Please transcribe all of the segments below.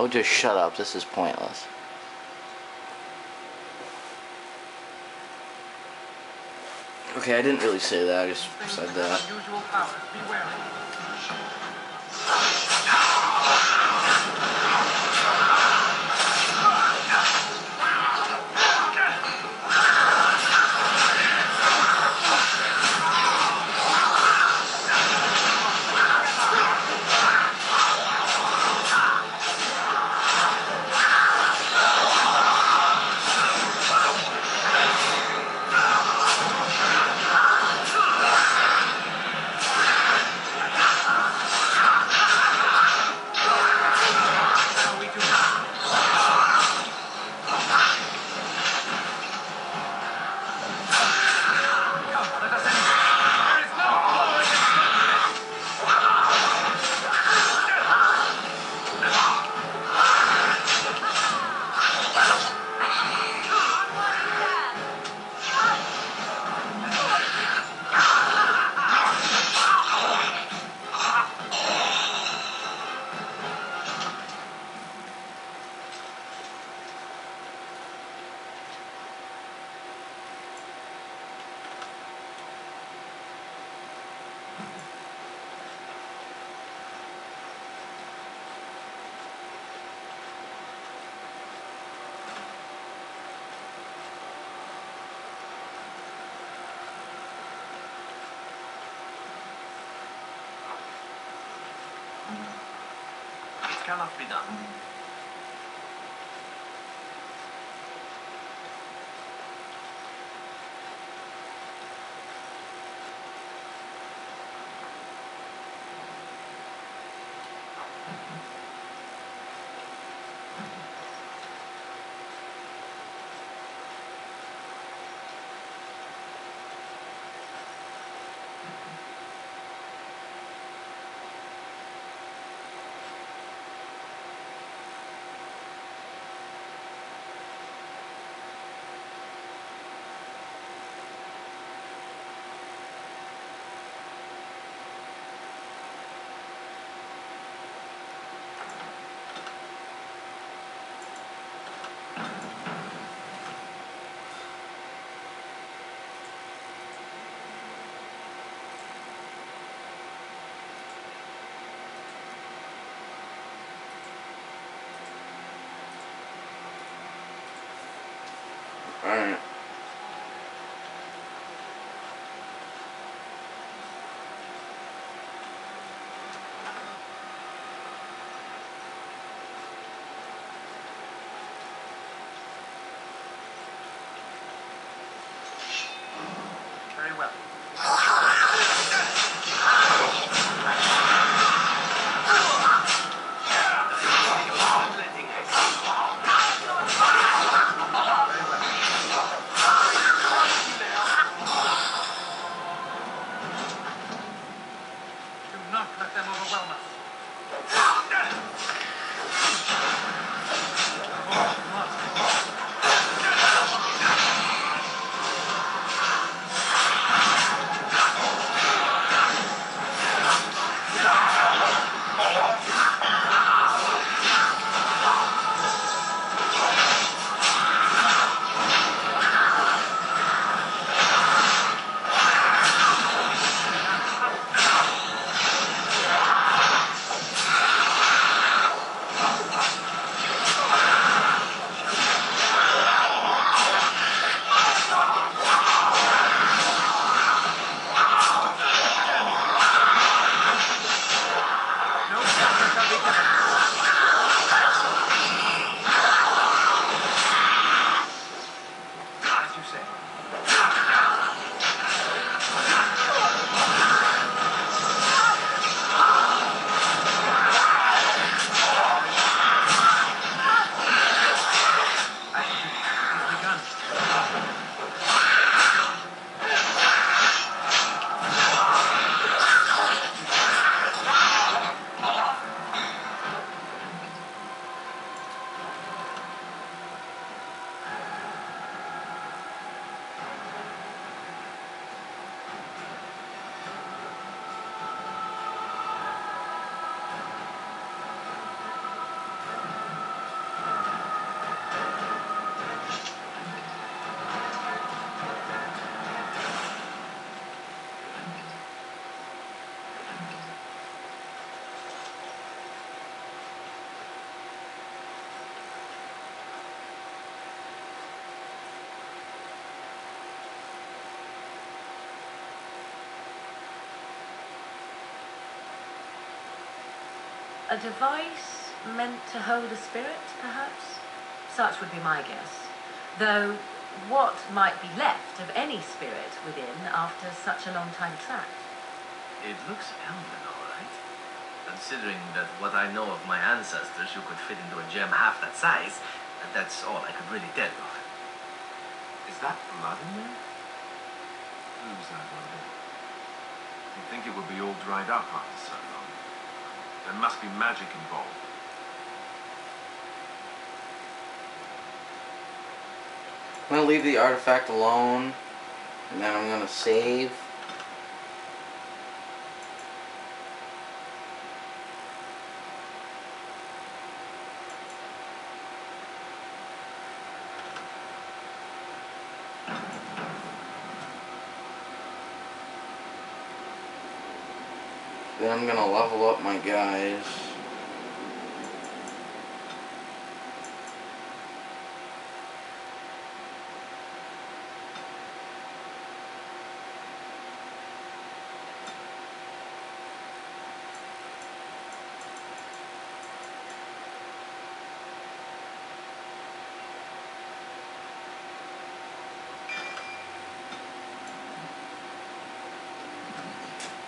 Oh, just shut up. This is pointless. Okay, I didn't really say that. I just said that. It cannot be done. Alright. A device meant to hold a spirit, perhaps? Such would be my guess. Though, what might be left of any spirit within after such a long time trapped? It looks elven, all right. Considering that what I know of my ancestors, you could fit into a gem half that size, that's all I could really tell you. Is that blood in there? Who's that blood? You'd think it would be all dried up after so long. There must be magic involved. I'm gonna leave the artifact alone, and then I'm gonna save. Then I'm gonna level up my guys.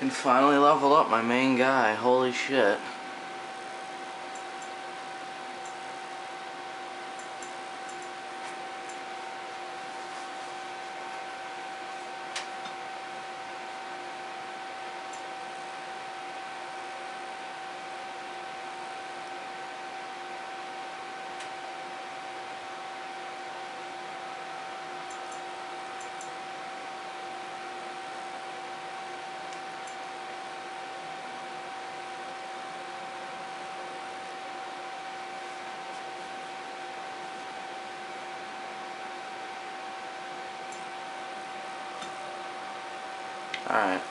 Can finally level up my main guy. Holy shit. Alright.